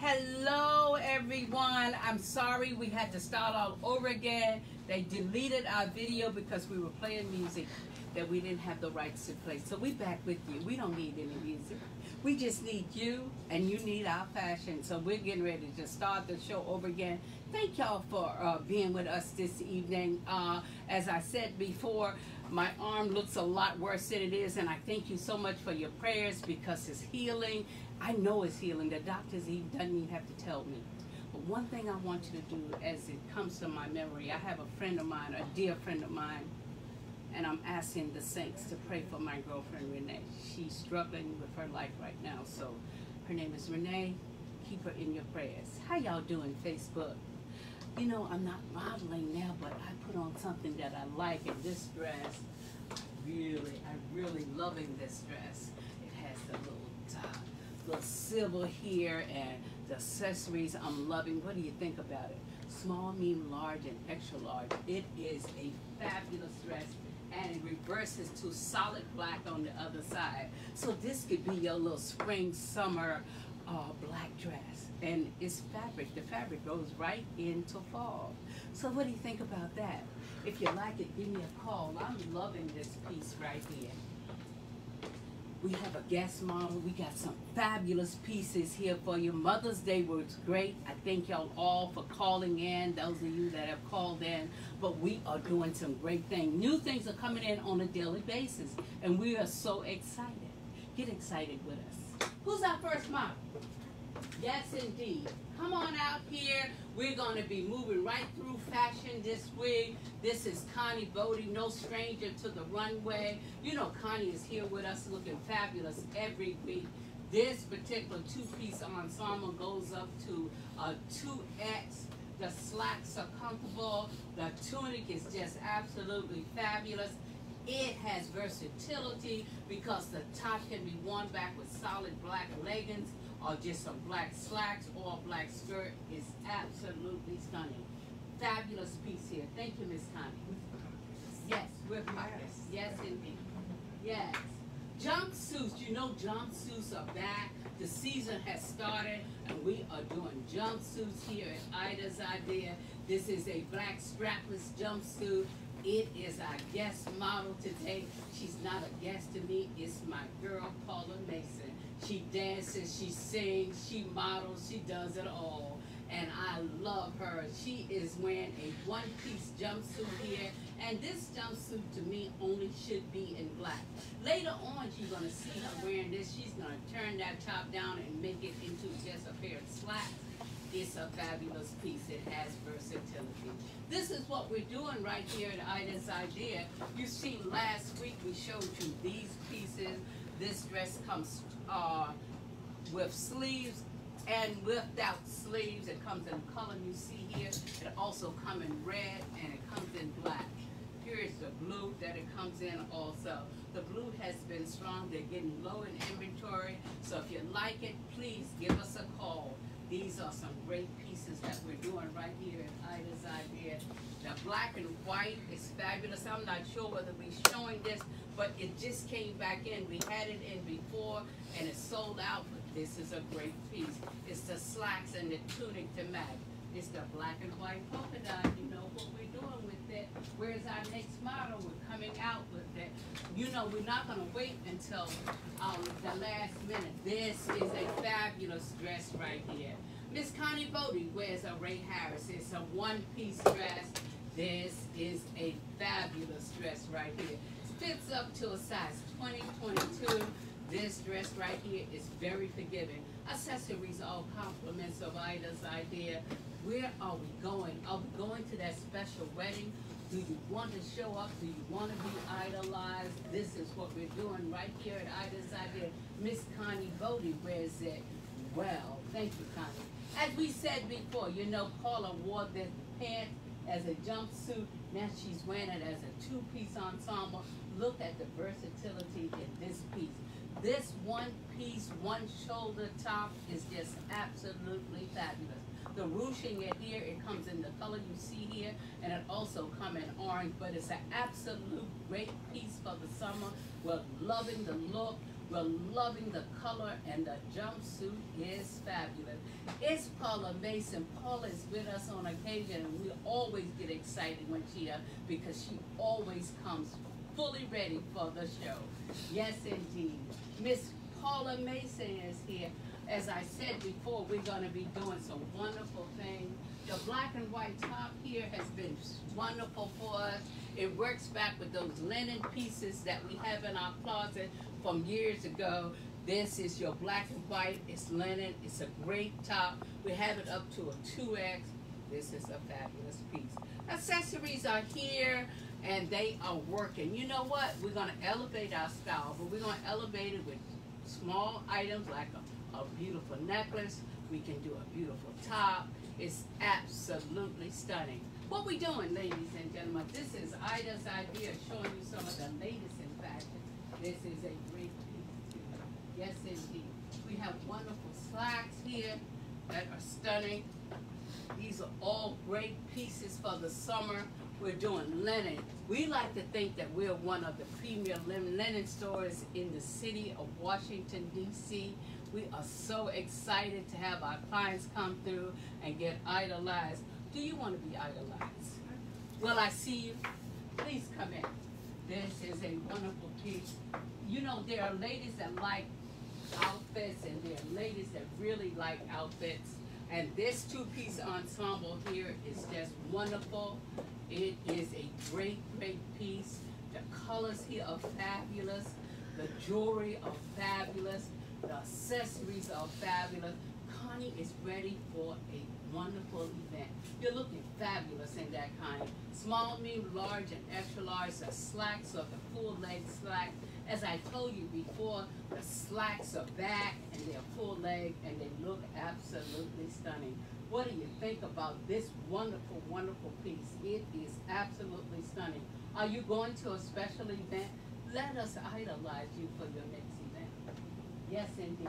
Hello, everyone. I'm sorry we had to start all over again. They deleted our video because we were playing music that we didn't have the rights to play. So we're back with you. We don't need any music. We just need you, and you need our fashion. So we're getting ready to start the show over again. Thank y'all for uh, being with us this evening. Uh, as I said before, my arm looks a lot worse than it is, and I thank you so much for your prayers because it's healing. I know it's healing. The doctors even doesn't even have to tell me. But one thing I want you to do as it comes to my memory, I have a friend of mine, a dear friend of mine, and I'm asking the saints to pray for my girlfriend Renee. She's struggling with her life right now, so her name is Renee. Keep her in your prayers. How y'all doing, Facebook? You know, I'm not modeling now, but I put on something that I like, and this dress, really, I'm really loving this dress. It has the little, little silver here and the accessories I'm loving. What do you think about it? Small, medium, large, and extra large. It is a fabulous dress and it reverses to solid black on the other side. So this could be your little spring, summer uh, black dress. And it's fabric. The fabric goes right into fall. So what do you think about that? If you like it, give me a call. I'm loving this piece right here. We have a guest model. We got some fabulous pieces here for you. Mother's Day was great. I thank y'all all for calling in, those of you that have called in. But we are doing some great things. New things are coming in on a daily basis, and we are so excited. Get excited with us. Who's our first model? Yes, indeed. Come on out here. We're going to be moving right through fashion this week. This is Connie Bodie, no stranger to the runway. You know Connie is here with us looking fabulous every week. This particular two-piece ensemble goes up to a 2X. The slacks are comfortable. The tunic is just absolutely fabulous. It has versatility because the top can be worn back with solid black leggings or just some black slacks or a black skirt is absolutely stunning. Fabulous piece here. Thank you, Miss Connie. Yes, we're pockets. Yes, indeed. Yes. Jumpsuits, you know jumpsuits are back. The season has started and we are doing jumpsuits here at Ida's Idea. This is a black strapless jumpsuit. It is our guest model today. She's not a guest to me, it's my girl Paula Mason. She dances, she sings, she models, she does it all. And I love her. She is wearing a one-piece jumpsuit here. And this jumpsuit to me only should be in black. Later on, you're gonna see her wearing this. She's gonna turn that top down and make it into just a pair of slacks. It's a fabulous piece. It has versatility. This is what we're doing right here at Ida's Idea. You see, last week we showed you these pieces. This dress comes uh, with sleeves and without sleeves. It comes in the color you see here. It also comes in red and it comes in black. Here is the blue that it comes in also. The blue has been strong. They're getting low in inventory. So if you like it, please give us a call. These are some great pieces that we're doing right here at Ida's Idea. The black and white is fabulous. I'm not sure whether we're showing this, but it just came back in. We had it in before and it sold out, but this is a great piece. It's the slacks and the tunic to match. It's the black and white polka dot. You know what we're it. Where's our next model? We're coming out with that. You know, we're not going to wait until um, the last minute. This is a fabulous dress right here. Miss Connie Bodie wears a Ray Harris. It's a one-piece dress. This is a fabulous dress right here. Fits up to a size 20, 22. This dress right here is very forgiving. Accessories all compliments of Ida's idea. Where are we going? Are we going to that special wedding? Do you want to show up? Do you want to be idolized? This is what we're doing right here at Ida's Idea. Miss Connie Bodie wears it well. Thank you, Connie. As we said before, you know, Paula wore this pant as a jumpsuit. Now she's wearing it as a two-piece ensemble. Look at the versatility in this piece. This one piece, one shoulder top is just absolutely fabulous. The ruching it here, it comes in the color you see here, and it also come in orange, but it's an absolute great piece for the summer. We're loving the look. We're loving the color and the jumpsuit is fabulous. It's Paula Mason. Paula is with us on occasion and we always get excited when she here because she always comes fully ready for the show. Yes, indeed. Miss Paula Mason is here. As I said before, we're going to be doing some wonderful things. The black and white top here has been wonderful for us. It works back with those linen pieces that we have in our closet from years ago. This is your black and white. It's linen. It's a great top. We have it up to a 2X. This is a fabulous piece. Accessories are here and they are working. You know what? We're going to elevate our style, but we're going to elevate it with small items like a, a beautiful necklace. We can do a beautiful top. It's absolutely stunning. What we doing, ladies and gentlemen? This is Ida's idea, showing you some of the latest in fashion. This is a great piece. Yes, indeed. We have wonderful slacks here that are stunning. These are all great pieces for the summer. We're doing linen. We like to think that we're one of the premier linen stores in the city of Washington, D.C. We are so excited to have our clients come through and get idolized. Do you want to be idolized? Well, I see you. Please come in. This is a wonderful piece. You know, there are ladies that like outfits and there are ladies that really like outfits. And this two-piece ensemble here is just wonderful. It is a great, great piece. The colors here are fabulous. The jewelry are fabulous. The accessories are fabulous. Connie is ready for a wonderful event. You're looking fabulous in that kind. Small, medium, large, and extra large. The slacks are the full leg slack. As I told you before, the slacks are back and they're full leg and they look absolutely stunning. What do you think about this wonderful, wonderful piece? It is absolutely stunning. Are you going to a special event? Let us idolize you for your next. Yes, indeed.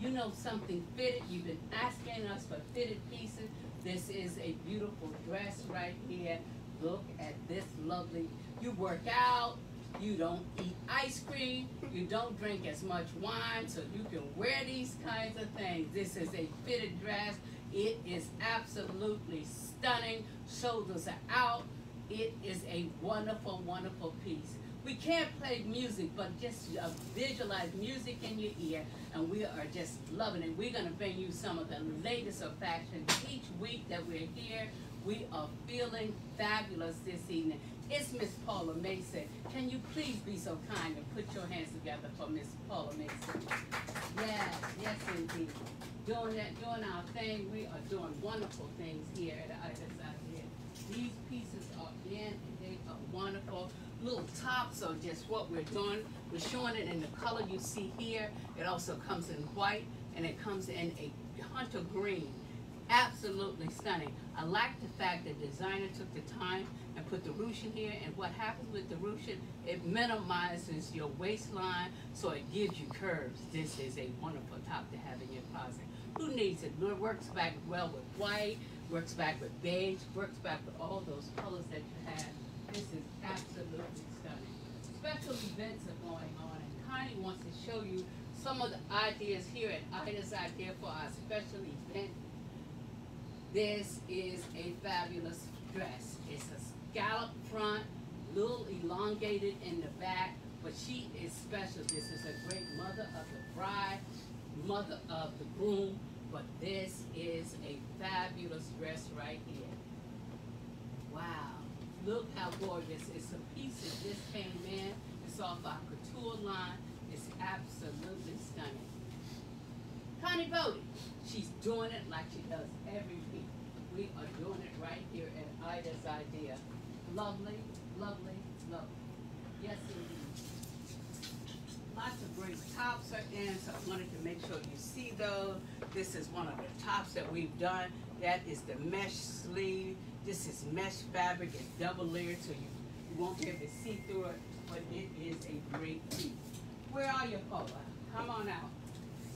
You know something fitted. You've been asking us for fitted pieces. This is a beautiful dress right here. Look at this lovely. You work out. You don't eat ice cream. You don't drink as much wine, so you can wear these kinds of things. This is a fitted dress. It is absolutely stunning. Shoulders are out. It is a wonderful, wonderful piece. We can't play music, but just uh, visualize music in your ear, and we are just loving it. We're going to bring you some of the latest of fashion each week that we're here. We are feeling fabulous this evening. It's Miss Paula Mason. Can you please be so kind and put your hands together for Miss Paula Mason? Yes, yes indeed. Doing that, doing our thing. We are doing wonderful things here at Ida's Idea. These pieces are in they are wonderful. Little tops are just what we're doing. We're showing it in the color you see here. It also comes in white and it comes in a hunter green absolutely stunning. I like the fact that designer took the time and put the ruching here, and what happens with the ruching, it minimizes your waistline, so it gives you curves. This is a wonderful top to have in your closet. Who needs it? It works back well with white, works back with beige, works back with all those colors that you have. This is absolutely stunning. Special events are going on, and Connie wants to show you some of the ideas here at Ida's Idea for our special event this is a fabulous dress. It's a scallop front, little elongated in the back, but she is special. This is a great mother of the bride, mother of the groom, but this is a fabulous dress right here. Wow, look how gorgeous. It's a piece that just came in. It's off our couture line. It's absolutely stunning. Connie Bodie, she's doing it like she does every week. we are doing it right here at Ida's Idea. Lovely, lovely, lovely. Yes, indeed. Lots of great tops are in, so I wanted to make sure you see those. This is one of the tops that we've done. That is the mesh sleeve. This is mesh fabric. It's double layered, so you, you won't be able to see through it, but it is a great piece. Where are you, Paula? Come on out.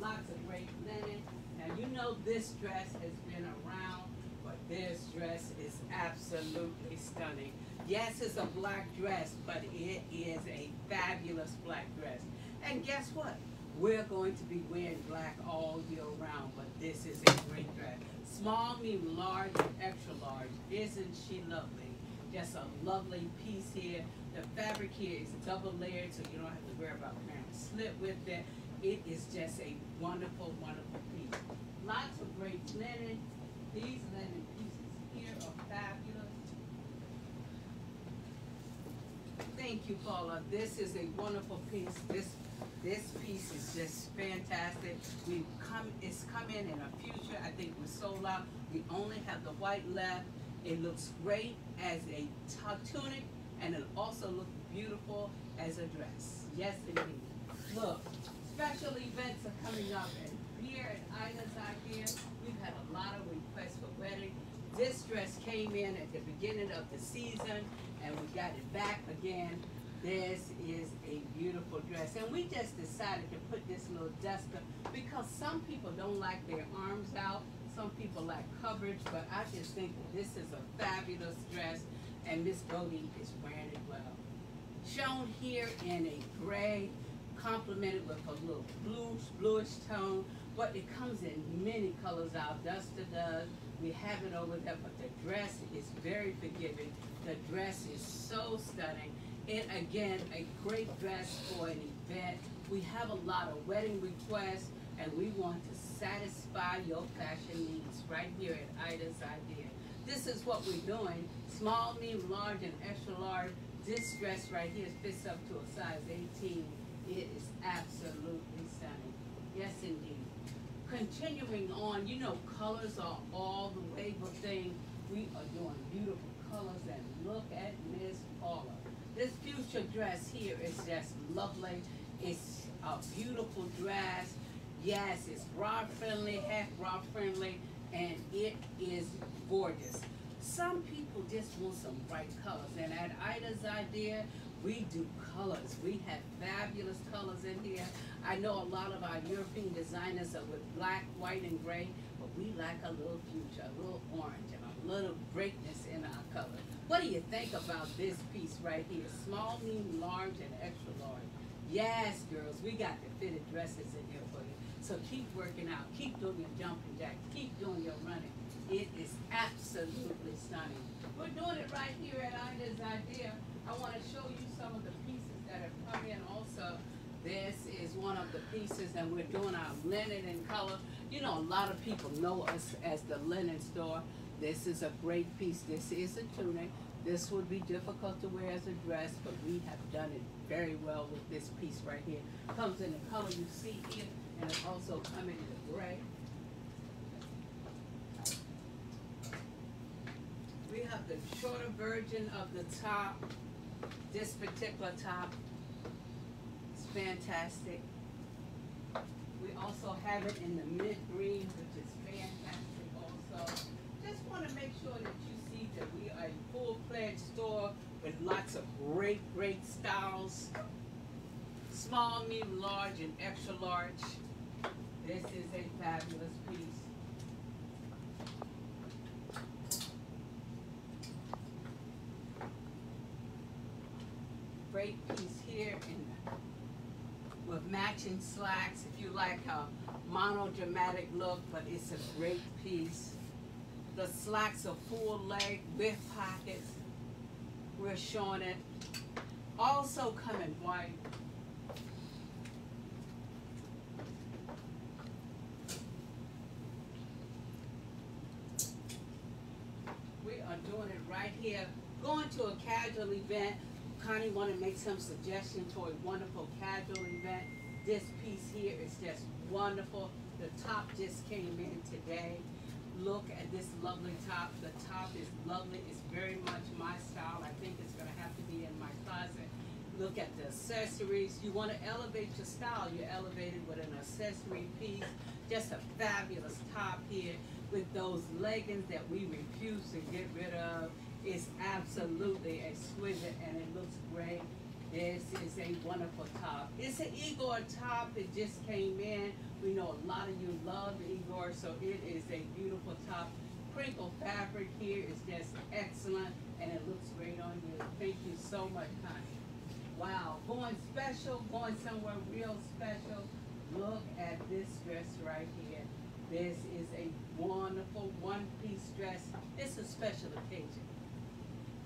Lots of great linen. Now, you know this dress has been around but this dress is absolutely stunning. Yes, it's a black dress, but it is a fabulous black dress. And guess what? We're going to be wearing black all year round, but this is a great dress. Small, medium, large, and extra large. Isn't she lovely? Just a lovely piece here. The fabric here is double layered, so you don't have to worry about wearing a slip with it. It is just a wonderful, wonderful piece. Lots of great linen. These linen pieces here are fabulous. Thank you, Paula. This is a wonderful piece. This this piece is just fantastic. We come, it's coming in a future. I think we're sold out. We only have the white left. It looks great as a tunic, and it also looks beautiful as a dress. Yes, indeed. Look, special events are coming up, and here at Ida's Idea, we've had a lot of requests for wedding. This dress came in at the beginning of the season, and we got it back again. This is a beautiful dress. And we just decided to put this little duster because some people don't like their arms out. Some people like coverage, but I just think this is a fabulous dress and Miss Bodie is wearing it well. Shown here in a gray, complemented with a little bluish, bluish tone, but it comes in many colors. Our duster does. We have it over there, but the dress is very forgiving. The dress is so stunning it again, a great dress for an event. We have a lot of wedding requests and we want to satisfy your fashion needs right here at Ida's Idea. This is what we're doing. Small, medium, large, and extra large. This dress right here fits up to a size 18. It is absolutely stunning. Yes, indeed. Continuing on, you know, colors are all the way but thing. We are doing beautiful colors and look at Miss Paula. Fuchsia dress here is just lovely. It's a beautiful dress. Yes, it's bra friendly, half bra friendly, and it is gorgeous. Some people just want some bright colors, and at Ida's Idea, we do colors. We have fabulous colors in here. I know a lot of our European designers are with black, white, and gray, but we like a little fuchsia, a little orange, and a little brightness in our color. What do you think about this piece right here? Small, medium, large, and extra large. Yes, girls, we got the fitted dresses in here for you. So keep working out. Keep doing your jumping jacks. Keep doing your running. It is absolutely stunning. We're doing it right here at Ida's Idea. I want to show you some of the pieces that have come in also. This is one of the pieces, and we're doing our linen in color. You know, a lot of people know us as the linen store. This is a great piece. This is a tunic. This would be difficult to wear as a dress, but we have done it very well with this piece right here. Comes in the color you see here, and it also comes in the gray. We have the shorter version of the top. This particular top is fantastic. We also have it in the mint green, which is fantastic also want to make sure that you see that we are a full-fledged store with lots of great, great styles. Small, medium, large, and extra large. This is a fabulous piece. Great piece here in with matching slacks if you like a monodramatic look, but it's a great piece. The slacks are full leg with pockets. We're showing it. Also come in white. We are doing it right here. Going to a casual event. Connie want to make some suggestions for a wonderful casual event. This piece here is just wonderful. The top just came in today look at this lovely top. The top is lovely. It's very much my style. I think it's going to have to be in my closet. Look at the accessories. You want to elevate your style. You're elevated with an accessory piece. Just a fabulous top here with those leggings that we refuse to get rid of. It's absolutely exquisite and it looks great. This is a wonderful top. It's an Igor top. It just came in. We know a lot of you love Igor, so it is a beautiful top. Crinkle fabric here is just excellent, and it looks great on you. Thank you so much, Connie. Wow, going special, going somewhere real special. Look at this dress right here. This is a wonderful one-piece dress. It's a special occasion.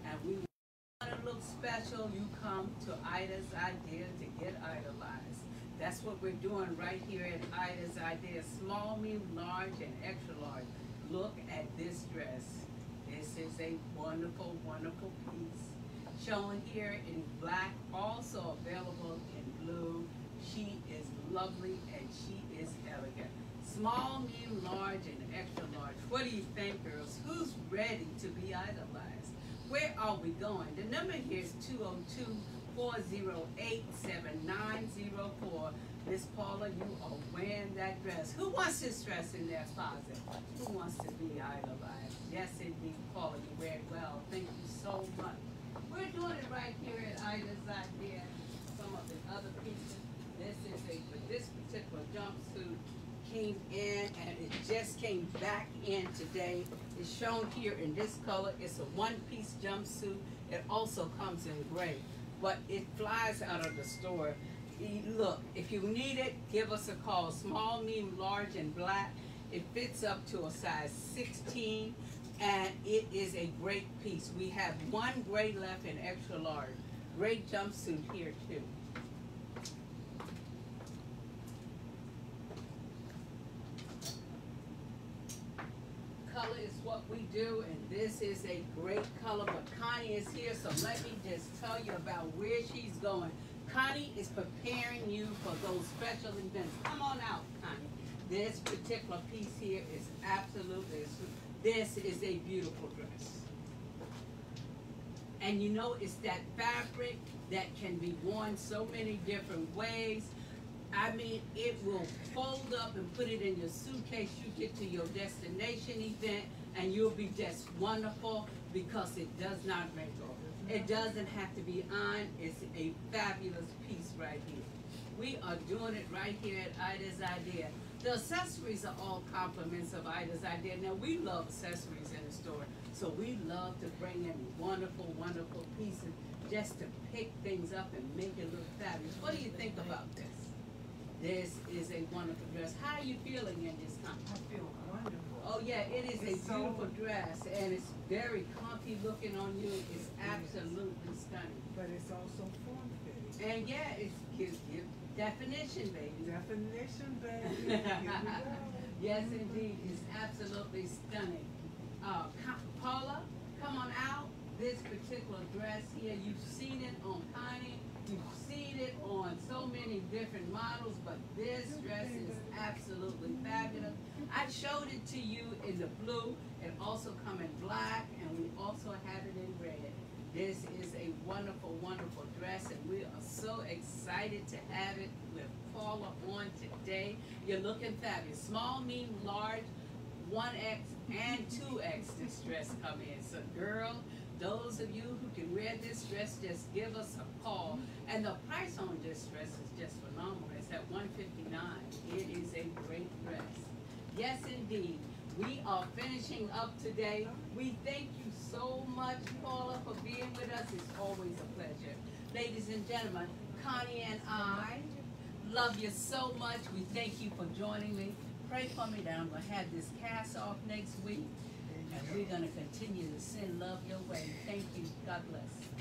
And we want to look special, you come to Ida's Idea to get idolized. That's what we're doing right here at Ida's Idea. Small, medium, large, and extra large. Look at this dress. This is a wonderful, wonderful piece. Shown here in black, also available in blue. She is lovely and she is elegant. Small, medium, large, and extra large. What do you think, girls? Who's ready to be idolized? Where are we going? The number here is 202 408 7904. Miss Paula, you are wearing that dress. Who wants this dress in their closet? Who wants to be idolized? Yes, indeed, Paula, you wear it well. Thank you so much. We're doing it right here at Ida's Idea. Some of the other pieces. This is a, but this particular jumpsuit came in and it just came back in today. It's shown here in this color. It's a one-piece jumpsuit. It also comes in gray, but it flies out of the store. Look, if you need it, give us a call. Small, medium, large, and black. It fits up to a size 16, and it is a great piece. We have one gray left in extra large. Great jumpsuit here, too. Color is what we do, and this is a great color, but Connie is here, so let me just tell you about where she's going. Connie is preparing you for those special events. Come on out, Connie. This particular piece here is absolutely, this is a beautiful dress. And you know, it's that fabric that can be worn so many different ways. I mean, it will fold up and put it in your suitcase. You get to your destination event and you'll be just wonderful because it does not wrinkle. It doesn't have to be on. It's a fabulous piece right here. We are doing it right here at Ida's Idea. The accessories are all compliments of Ida's Idea. Now, we love accessories in the store, so we love to bring in wonderful, wonderful pieces just to pick things up and make it look fabulous. What do you think about this? This is a wonderful dress. How are you feeling in this? I feel wonderful. Oh yeah, it is It's a so- beautiful dress and it's very comfy looking on you. It's absolutely stunning. But it's also form fitting. And yeah, it's gives you definition, baby. Definition, baby. Here we go. Yes, indeed, it's absolutely stunning. Uh, Paula, come on out. This particular dress here, you've seen it on Connie, you've seen it on so many different models, but this dress is absolutely fabulous. I showed it to you in the blue, it also come in black, and we also have it in red. This is a wonderful, wonderful dress, and we are so excited to have it with Paula on today. You're looking fabulous. Small, medium, large, 1X and 2X this dress come in. So girl, those of you who can wear this dress, just give us a call. And the price on this dress is just phenomenal. It's at 159 It is a great dress. Yes, indeed. We are finishing up today. We thank you so much, Paula, for being with us. It's always a pleasure. Ladies and gentlemen, Connie and I love you so much. We thank you for joining me. Pray for me that I'm going to have this cast off next week. And we're going to continue to send love your way. Thank you. God bless.